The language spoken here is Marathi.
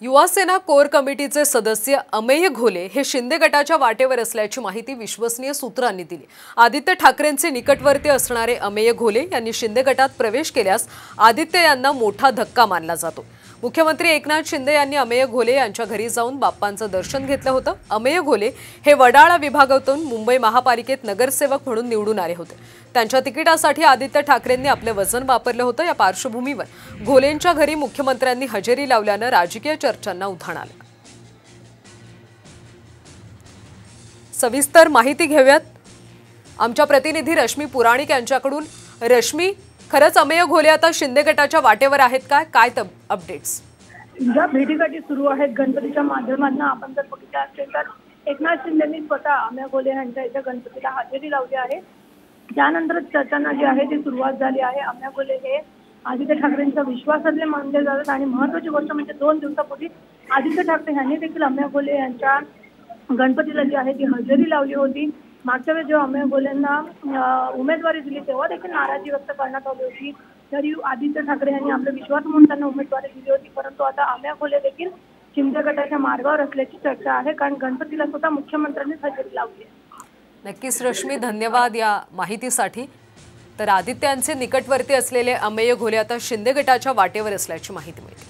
युवासेना कोर कमिटीचे सदस्य अमेय घोले हे शिंदे गटाच्या वाटेवर असल्याची माहिती विश्वसनीय सूत्रांनी दिली. आदित्य ठाकरेंचे निकटवर्ती असणारे अमेय घोले यांनी शिंदे गटात प्रवेश केल्यास आदित्य यांना मोठा धक्का मानला जातो. मुख्यमंत्री एकनाथ शिंदे यांनी अमेय घोले यांच्या घरी जाऊन बाप्पांचं दर्शन घेतलं होतं. अमेय घोले हे वडाळा विभागातून मुंबई महापालिकेत नगरसेवक म्हणून निवडून आले होते. त्यांच्या तिकिटासाठी आदित्य ठाकरेंनी आपलं वजन वापरलं होतं या पार्श्वभूमीवर. घोलेंच्या घरी मुख्यमंत्र्यांनी हजेरी लावल्यानं राजकीय चर्चांना उधाण आलं. सविस्तर माहिती घेऊयात. आमच्या प्रतिनिधी रश्मी पुराणिक यांच्याकडून. रश्मी खरंच अमेय घोले आता शिंदे गटाच्या वाटेवर आहेत काय काय अपडेट्स ज्या भेटीगाठी सुरू आहेत गणपतीच्या माध्यमातून आपण जर बघितलं असेल तर एकनाथ शिंदेनी स्वतः अमेय घोले यांच्या इथे गणपतीला हजेरी लावली आहे. त्यानंतर चर्चांना जी आहे ती सुरुवात झाली आहे. अमेय घोले हे आदित्य ठाकरेंचा विश्वासातले मानले जातात आणि महत्वाची गोष्ट म्हणजे दोन दिवसापूर्वी आदित्य ठाकरे यांनी देखील अमेय घोले यांच्या गणपतीला जी आहे ती हजेरी लावली होती. मागच्या वेळेस जेव्हा अमेय गोलेंना उमेदवारी दिली तेव्हा देखील नाराजी व्यक्त करण्यात आली होती. तरी आदित्य ठाकरे यांनी आपला विश्वास म्हणून त्यांना उमेदवारी दिली होती. परंतु आता अमेय गोले देखील शिंदे गटाच्या मार्गावर असल्याची चर्चा आहे. कारण गणपतीला स्वतः मुख्यमंत्र्यांनीच हजेरी लावली नक्कीच रश्मी धन्यवाद या माहितीसाठी. तर आदित्यांचे निकटवर्ती असलेले अमेय घोले आता शिंदे गटाच्या वाटेवर असल्याची माहिती मिळते.